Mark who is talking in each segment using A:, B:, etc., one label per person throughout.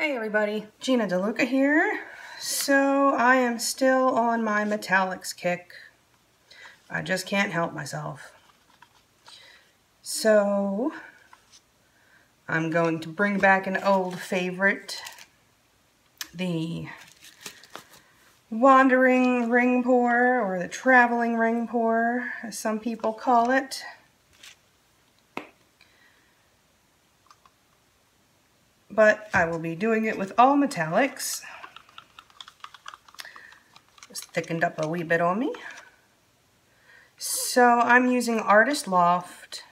A: Hey everybody, Gina DeLuca here. So I am still on my metallics kick. I just can't help myself. So I'm going to bring back an old favorite, the wandering ring pour or the traveling ring pour as some people call it. But I will be doing it with all metallics. Just thickened up a wee bit on me. So I'm using Artist Loft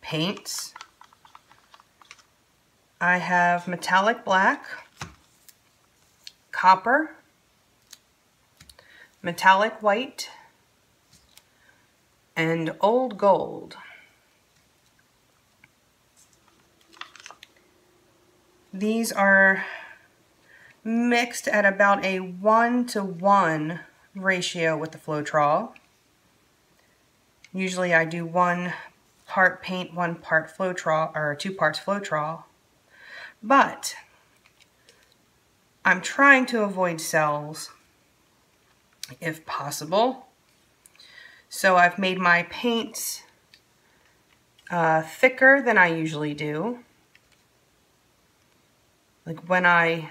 A: paints. I have metallic black, copper, metallic white, and old gold. These are mixed at about a 1 to 1 ratio with the Floetrol. Usually I do one part paint, one part Floetrol, or two parts Floetrol. But I'm trying to avoid cells if possible. So I've made my paints uh, thicker than I usually do like when I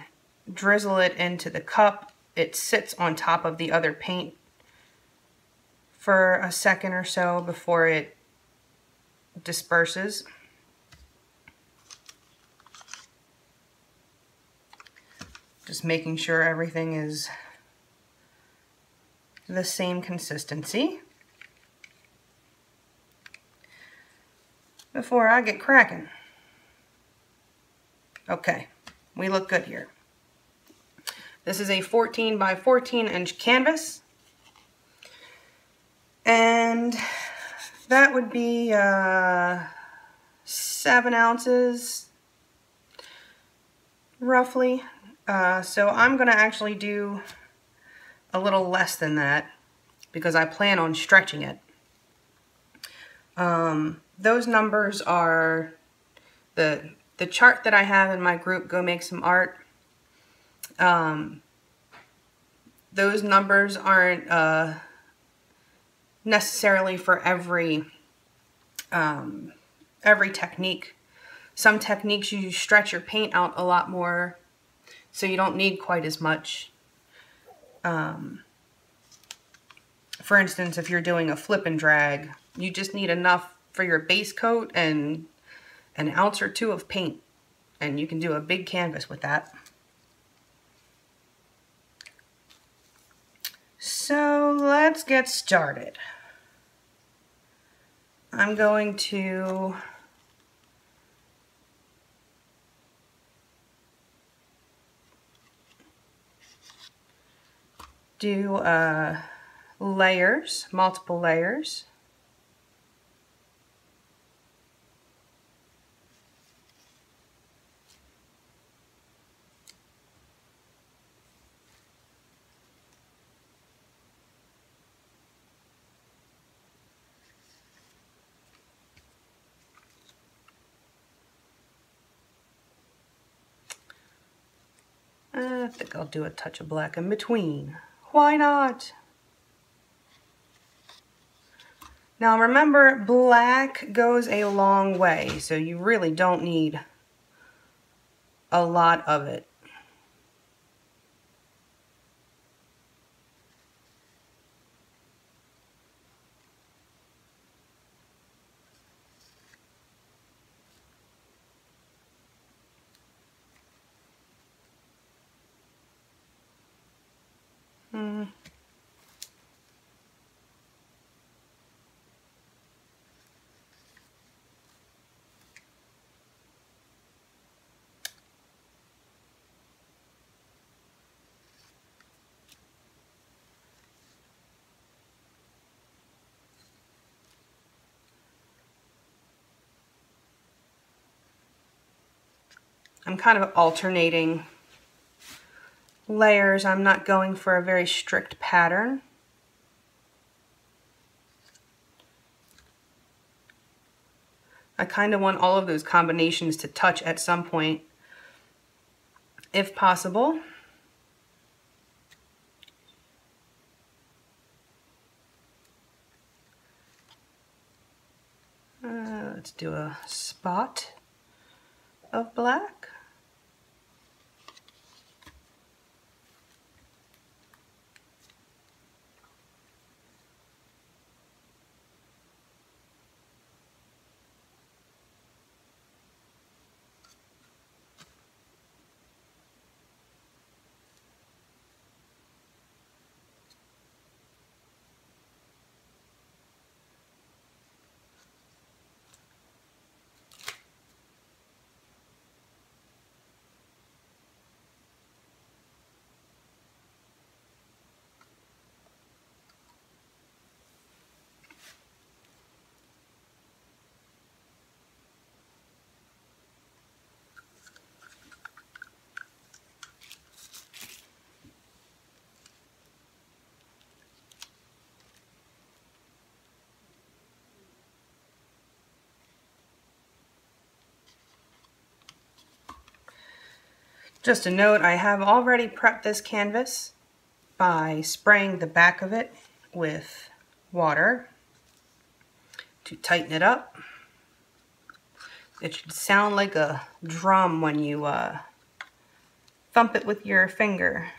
A: drizzle it into the cup, it sits on top of the other paint for a second or so before it disperses. Just making sure everything is the same consistency before I get cracking. Okay we look good here. This is a 14 by 14 inch canvas. And that would be uh, seven ounces, roughly. Uh, so I'm going to actually do a little less than that because I plan on stretching it. Um, those numbers are the the chart that I have in my group, Go Make Some Art, um, those numbers aren't uh, necessarily for every um, every technique. Some techniques you stretch your paint out a lot more, so you don't need quite as much. Um, for instance, if you're doing a flip and drag, you just need enough for your base coat and an ounce or two of paint and you can do a big canvas with that. So let's get started. I'm going to do uh, layers, multiple layers. I think I'll do a touch of black in between. Why not? Now remember, black goes a long way, so you really don't need a lot of it. I'm kind of alternating layers, I'm not going for a very strict pattern. I kind of want all of those combinations to touch at some point. if possible. Uh, let's do a spot of black. Just a note, I have already prepped this canvas by spraying the back of it with water to tighten it up. It should sound like a drum when you uh, thump it with your finger.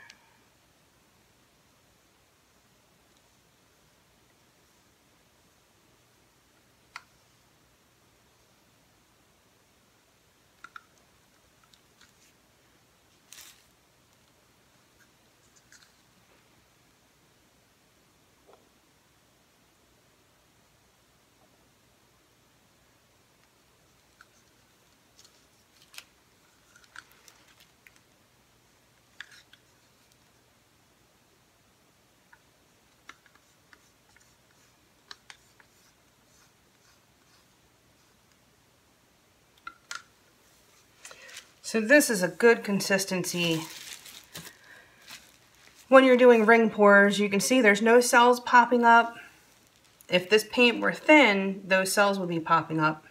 A: So this is a good consistency. When you're doing ring pours, you can see there's no cells popping up. If this paint were thin, those cells would be popping up.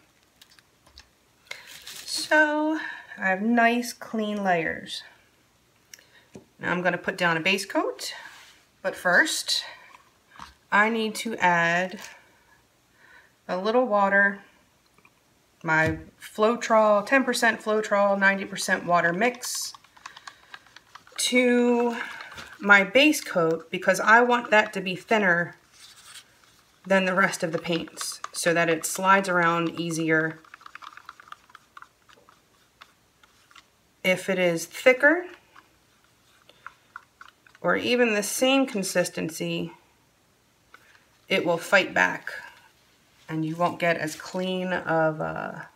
A: So I have nice clean layers. Now I'm going to put down a base coat, but first I need to add a little water my Floetrol, 10% Floetrol, 90% water mix to my base coat because I want that to be thinner than the rest of the paints so that it slides around easier. If it is thicker or even the same consistency, it will fight back and you won't get as clean of a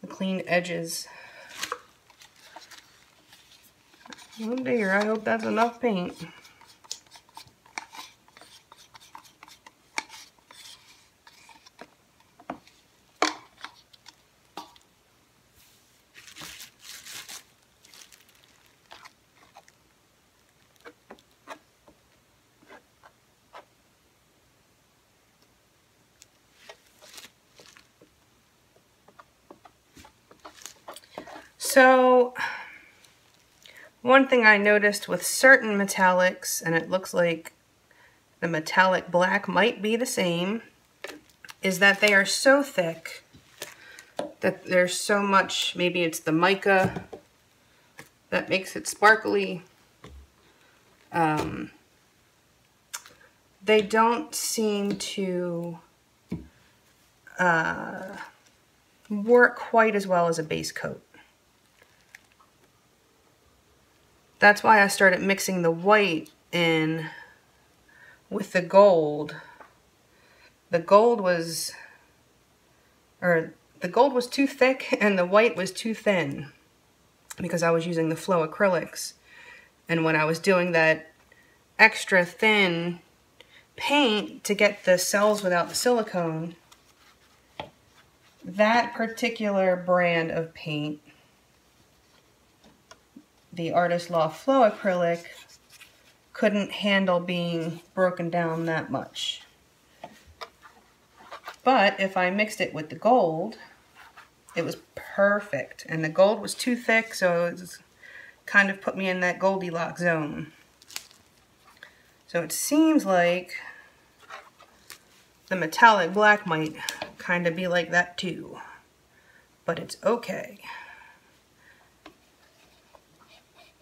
A: the clean edges. Oh dear, I hope that's enough paint. So one thing I noticed with certain metallics, and it looks like the metallic black might be the same, is that they are so thick that there's so much, maybe it's the mica that makes it sparkly. Um, they don't seem to uh, work quite as well as a base coat. That's why I started mixing the white in with the gold. The gold was, or the gold was too thick and the white was too thin because I was using the flow acrylics. And when I was doing that extra thin paint to get the cells without the silicone, that particular brand of paint the Artist Loft Flow acrylic couldn't handle being broken down that much. But if I mixed it with the gold, it was perfect. And the gold was too thick, so it kind of put me in that Goldilocks zone. So it seems like the metallic black might kind of be like that too. But it's okay.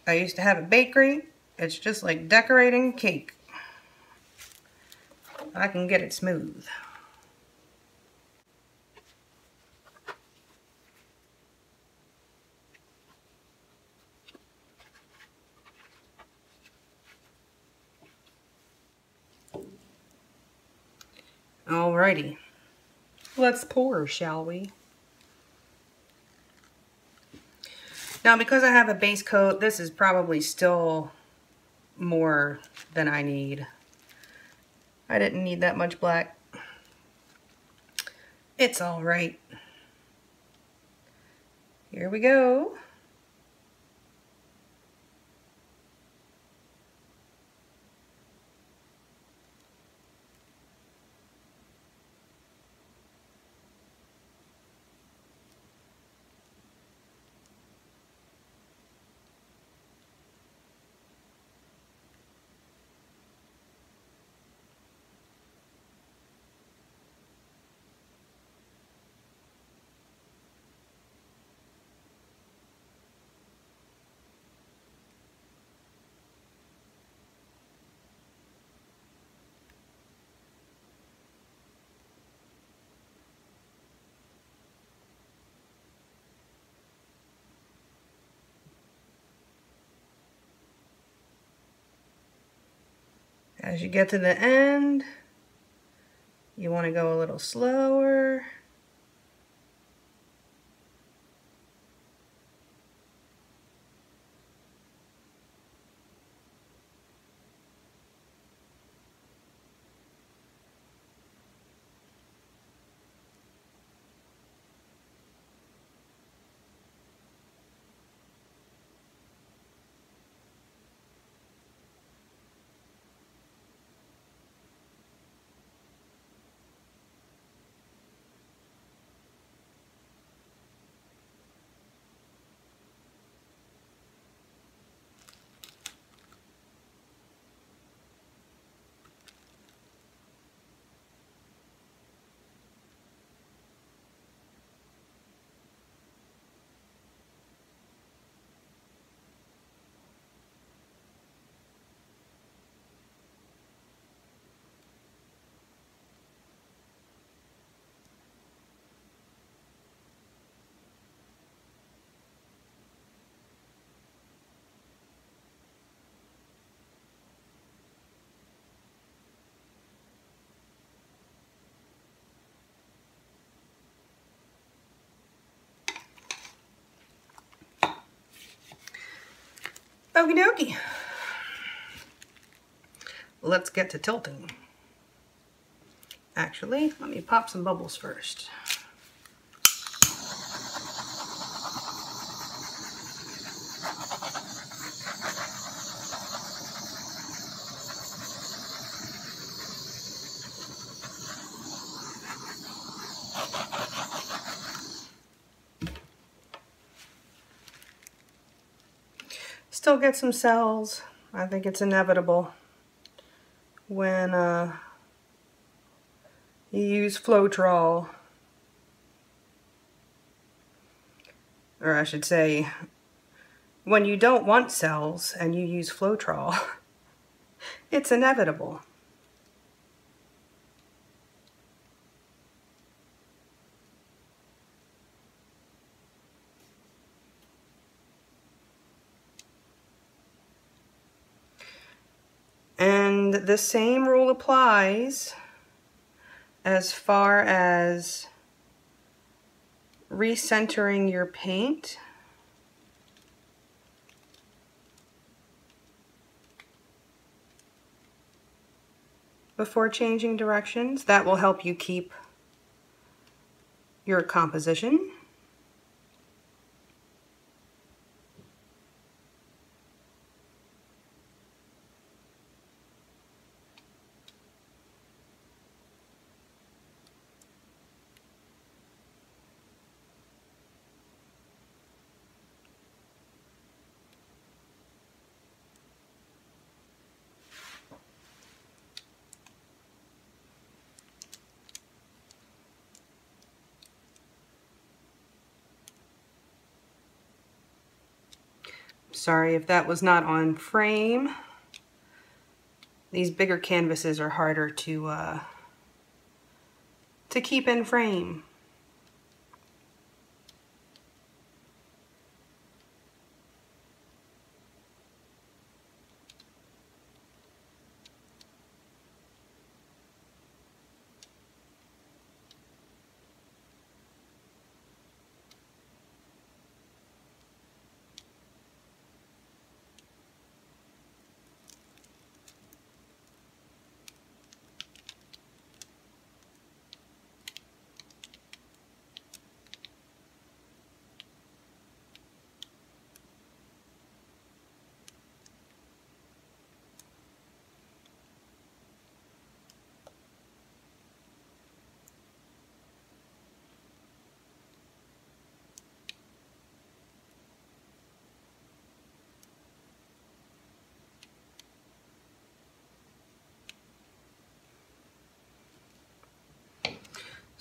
A: I used to have a bakery. It's just like decorating cake. I can get it smooth. Alrighty. Let's pour, shall we? Now, because I have a base coat, this is probably still more than I need. I didn't need that much black. It's all right. Here we go. As you get to the end, you want to go a little slower. Okie dokie. Let's get to tilting. Actually, let me pop some bubbles first. Still get some cells. I think it's inevitable when uh, you use Floetrol. Or I should say, when you don't want cells and you use Floetrol, it's inevitable. And the same rule applies as far as recentering your paint. before changing directions. That will help you keep your composition. Sorry if that was not on frame. These bigger canvases are harder to uh, to keep in frame.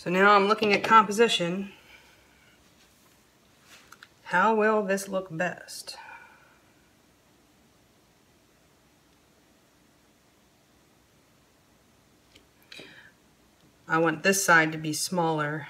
A: So now I'm looking at composition. How will this look best? I want this side to be smaller.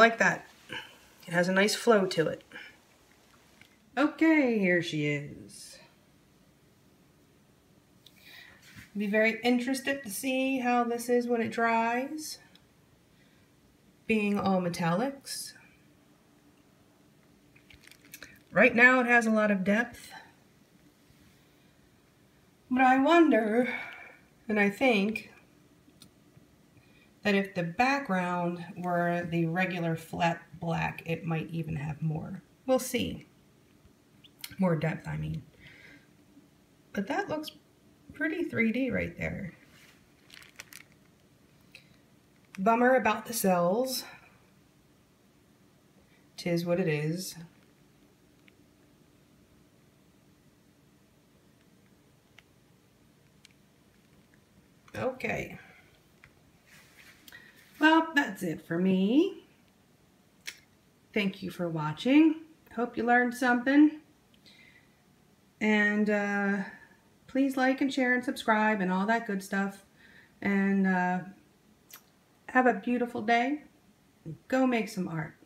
A: Like that. It has a nice flow to it. Okay, here she is. Be very interested to see how this is when it dries. Being all metallics. Right now it has a lot of depth. But I wonder, and I think, that if the background were the regular flat black, it might even have more. We'll see. More depth, I mean. But that looks pretty 3D right there. Bummer about the cells. Tis what it is. Okay. Well, that's it for me. Thank you for watching. Hope you learned something. And uh, please like and share and subscribe and all that good stuff. And uh, have a beautiful day. Go make some art.